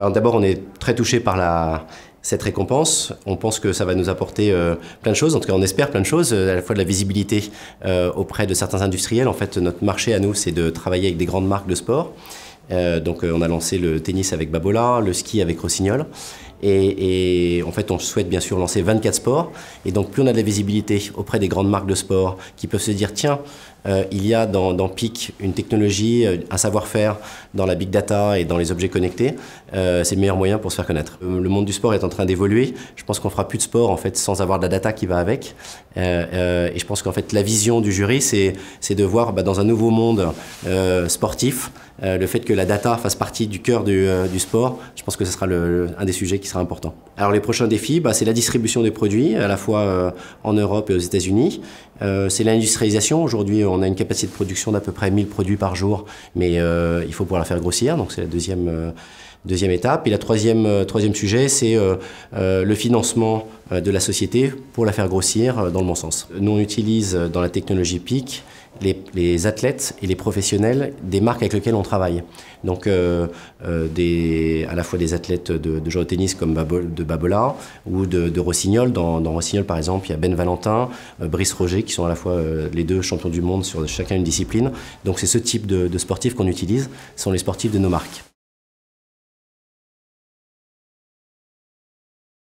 D'abord, on est très touché par la, cette récompense. On pense que ça va nous apporter euh, plein de choses, en tout cas on espère plein de choses, euh, à la fois de la visibilité euh, auprès de certains industriels. En fait, notre marché à nous, c'est de travailler avec des grandes marques de sport. donc on a lancé le tennis avec Babola, le ski avec Rossignol. Et, en fait, on souhaite bien sûr lancer 24 sports. Et donc, plus on a de la visibilité auprès des grandes marques de sport qui peuvent se dire tiens, euh, il y a dans, dans, PIC une technologie, euh, un savoir-faire dans la big data et dans les objets connectés, euh, c'est le meilleur moyen pour se faire connaître. Le monde du sport est en train d'évoluer. Je pense qu'on fera plus de sport en fait sans avoir de la data qui va avec. Et je pense qu'en fait la vision du jury, c'est de voir bah, dans un nouveau monde sportif le fait que la data fasse partie du cœur du, sport. Je pense que ce sera un des sujets qui sera important. Alors les prochains défis, bah, c'est la distribution des produits, à la fois en Europe et aux États-Unis. c'est l'industrialisation. Aujourd'hui, on a une capacité de production d'à peu près 1000 produits par jour, mais euh, il faut pouvoir la faire grossir, donc c'est la deuxième, euh, deuxième étape. Et la troisième, euh, troisième sujet, c'est le financement de la société pour la faire grossir dans le bon sens. Nous, on utilise dans la technologie PIC les, athlètes et les professionnels des marques avec lesquelles on travaille. Donc, euh, euh, à la fois des athlètes de, de de tennis comme de Babola ou de, Rossignol. Dans, Rossignol, par exemple, il y a Ben Valentin, euh, Brice Roger, qui sont à la fois les deux champions du monde sur chacun une discipline. Donc, c'est ce type de, de sportifs qu'on utilise, ce sont les sportifs de nos marques.